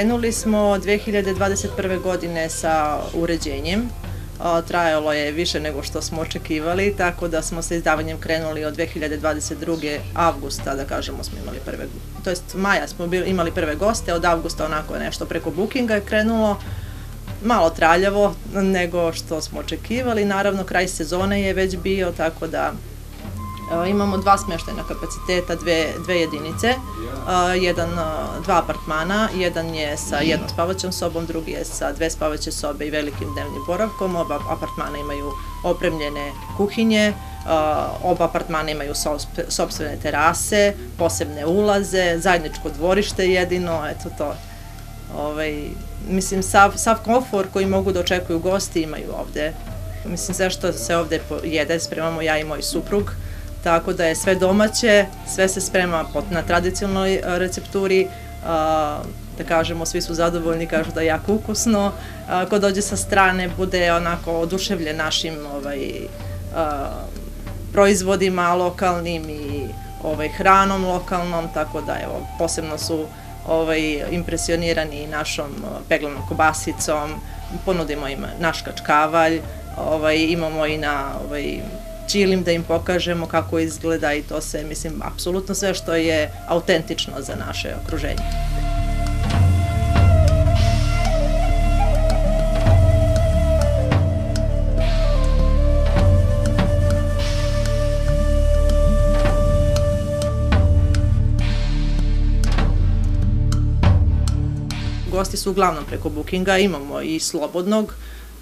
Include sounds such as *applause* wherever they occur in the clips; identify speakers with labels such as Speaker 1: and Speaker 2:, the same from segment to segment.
Speaker 1: krenuli smo 2021. godine sa uređenjem. Trajalo je više nego što smo očekivali, tako da smo sa izdavanjem krenuli od 2022. avgusta, da kažemo, smo imali prve, to jest maja smo bili, imali prve goste, od avgusta onako nešto preko bookinga je krenulo, malo traljavo nego što smo očekivali. Naravno, kraj sezone je već bio, tako da Imamo dva smeštajna kapaciteta, dve, dve jedinice, jedan, dva apartmana, jedan je sa jednom spavaćom sobom, drugi je sa dve spavaće sobe i velikim dnevnim boravkom, oba apartmana imaju opremljene kuhinje, oba apartmana imaju sobstvene terase, posebne ulaze, zajedničko dvorište jedino, eto to. Ovaj, mislim, sav, sav koji mogu da očekuju gosti imaju ovde. Mislim, sve što se ovde jede, spremamo ja i moj suprug, tako da je sve domaće, sve se sprema na tradicionalnoj recepturi, da kažemo, svi su zadovoljni, kažu da je jako ukusno. Ko dođe sa strane, bude onako oduševljen našim ovaj, proizvodima lokalnim i ovaj, hranom lokalnom, tako da evo, posebno su ovaj, impresionirani našom peglanom kobasicom, ponudimo im naš kačkavalj, ovaj, imamo i na ovaj, čilim da im pokažemo kako izgleda i to se, mislim, apsolutno sve što je autentično za naše okruženje. Gosti su uglavnom preko bookinga, imamo i slobodnog,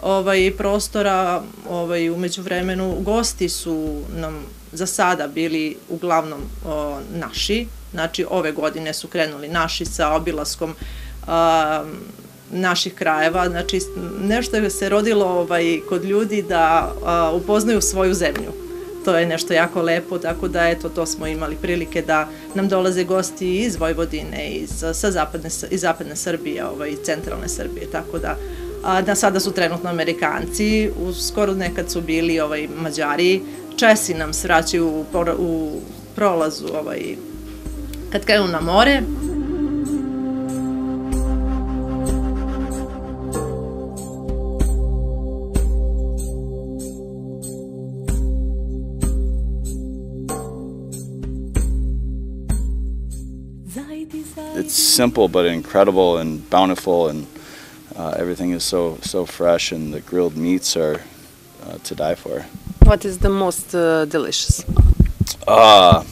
Speaker 1: ovaj, prostora ovaj, umeđu vremenu. Gosti su nam za sada bili uglavnom o, naši, znači ove godine su krenuli naši sa obilaskom a, naših krajeva, znači nešto je se rodilo ovaj, kod ljudi da a, upoznaju svoju zemlju. To je nešto jako lepo, tako da eto, to smo imali prilike da nam dolaze gosti iz Vojvodine, iz, sa zapadne, iz zapadne Srbije, ovaj, centralne Srbije, tako da da sada su trenutno Amerikanci, skoro nekad su bili ovaj, Mađari, Česi nam u, u prolazu ovaj, kad na more,
Speaker 2: It's simple but incredible and bountiful and uh, everything is so so fresh, and the grilled meats are uh, to die for.
Speaker 3: What is the most uh, delicious?
Speaker 2: Uh,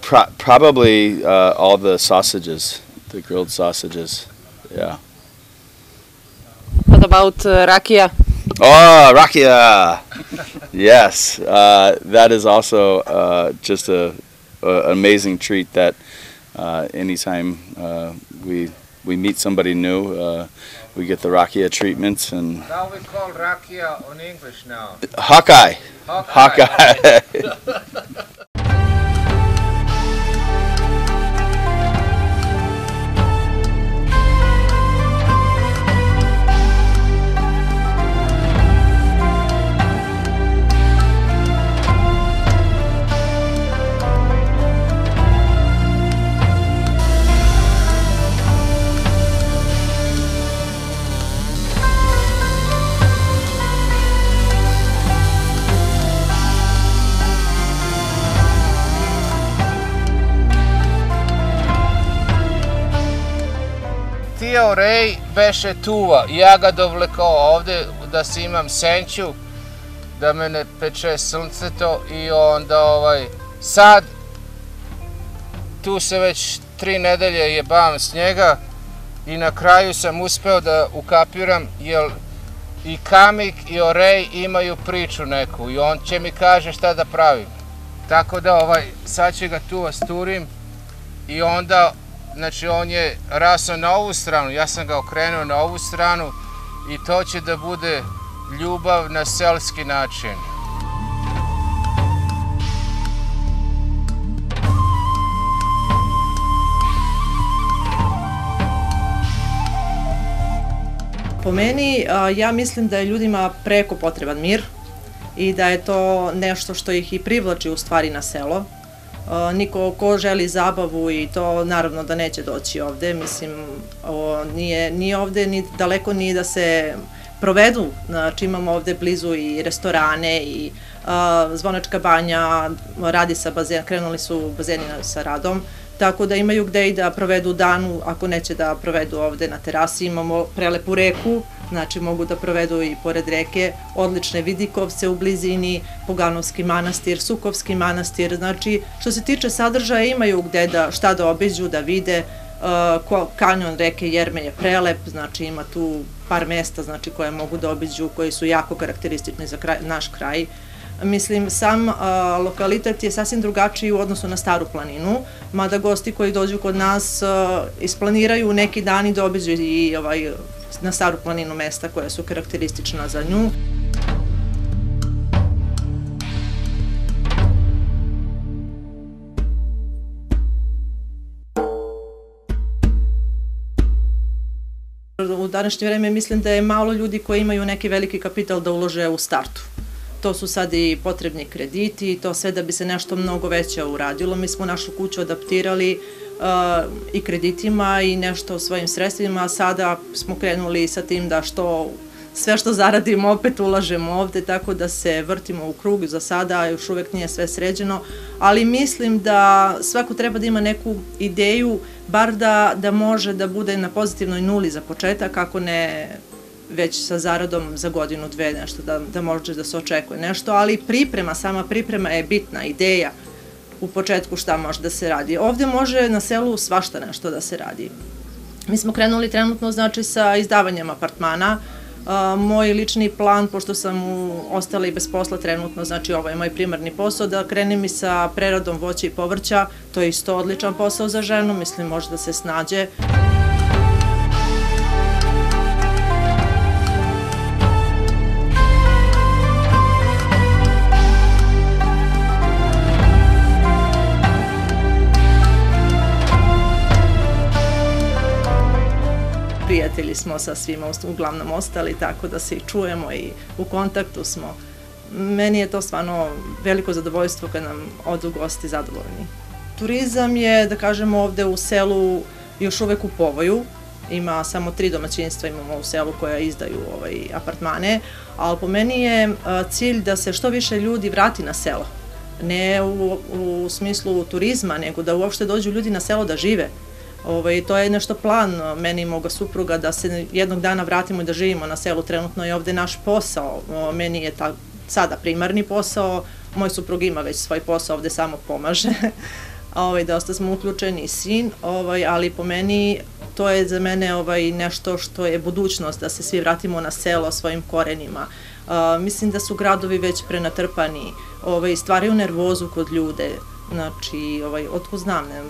Speaker 2: pro probably uh, all the sausages, the grilled sausages. Yeah.
Speaker 3: What about uh, rakia?
Speaker 2: Oh, rakia! yes, uh, that is also uh, just a, a, amazing treat that uh, anytime uh, we we meet somebody new, uh, we get the rakia treatments and.
Speaker 4: How we call rakia on English now?
Speaker 2: Hawkeye.
Speaker 4: Hawkeye.
Speaker 2: Hawkeye. *laughs*
Speaker 4: Tio Rej beše tuva. Ja ga dovlekao ovde da si imam senću, da me ne peče sunce to i onda ovaj, sad tu se već tri nedelje jebam s njega i na kraju sam uspeo da ukapiram jer i Kamik i Orej imaju priču neku i on će mi kaže šta da pravim. Tako da ovaj, sad će ga tu vasturim i onda znači on je rasao na ovu stranu, ja sam ga okrenuo na ovu stranu i to će da bude ljubav na selski način.
Speaker 1: Po meni, ja mislim da je ljudima preko potreban mir i da je to nešto što ih i privlači u stvari na selo niko ko želi zabavu i to naravno da neće doći ovde, mislim, ovo nije, ni ovde, ni daleko ni da se provedu, znači imamo ovde blizu i restorane i a, Zvonačka banja radi sa bazenom, krenuli su bazeni sa radom, tako da imaju gde i da provedu danu, ako neće da provedu ovde na terasi, imamo prelepu reku, znači mogu da provedu i pored reke, odlične vidikovce u blizini, Poganovski manastir, Sukovski manastir, znači što se tiče sadržaja imaju gde da, šta da obiđu, da vide, uh, kanjon reke Jerme je prelep, znači ima tu par mesta znači koje mogu da obiđu, koji su jako karakteristični za kraj, naš kraj, Mislim, sam a, lokalitet je sasvim drugačiji u odnosu na Staru planinu, mada gosti koji dođu kod nas a, isplaniraju neki dan i dobiđu i ovaj, na Staru planinu mesta koja su karakteristična za nju. U današnje vreme mislim da je malo ljudi koji imaju neki veliki kapital da ulože u startu to su sad i potrebni krediti i to sve da bi se nešto mnogo veće uradilo. Mi smo našu kuću adaptirali i kreditima i nešto svojim sredstvima, sada smo krenuli sa tim da što sve što zaradimo opet ulažemo ovde, tako da se vrtimo u krug. Za sada, još uvek nije sve sređeno, ali mislim da svako treba da ima neku ideju, bar da, da može da bude na pozitivnoj nuli za početak, ako ne već sa zaradom za godinu, dve nešto, da, da može da se očekuje nešto, ali priprema, sama priprema je bitna, ideja u početku šta može da se radi. Ovde može na selu svašta nešto da se radi. Mi smo krenuli trenutno znači sa izdavanjem apartmana, moj lični plan, pošto sam ostala i bez posla trenutno, znači ovo je moj primarni posao, da krenem i sa preradom voća i povrća, to je isto odličan posao za ženu, mislim može da se snađe. prijatelji smo sa svima uglavnom ostali, tako da se i čujemo i u kontaktu smo. Meni je to stvarno veliko zadovoljstvo kad nam odu gosti zadovoljni. Turizam je, da kažemo, ovde u selu još uvek u povoju, ima samo tri domaćinstva imamo u selu koja izdaju ovaj, apartmane, ali po meni je cilj da se što više ljudi vrati na selo. Ne u, u smislu turizma, nego da uopšte dođu ljudi na selo da žive Ovaj, to je nešto plan meni i moga supruga da se jednog dana vratimo i da živimo na selu. Trenutno je ovde naš posao. Meni je ta, sada primarni posao. Moj suprug ima već svoj posao, ovde samo pomaže. *laughs* ovaj, dosta smo uključeni sin, ovaj, ali po meni to je za mene ovaj, nešto što je budućnost, da se svi vratimo na selo svojim korenima. Uh, mislim da su gradovi već prenatrpani, ovaj, stvaraju nervozu kod ljude, Znači, ovaj, otko znam, ne,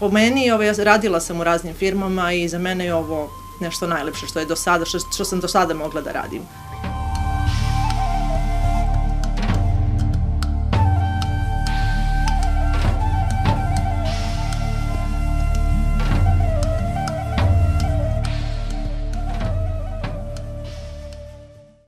Speaker 1: po meni, ovaj, radila sam u raznim firmama i za mene je ovo nešto najlepše što je do sada, što, što sam do sada mogla da radim.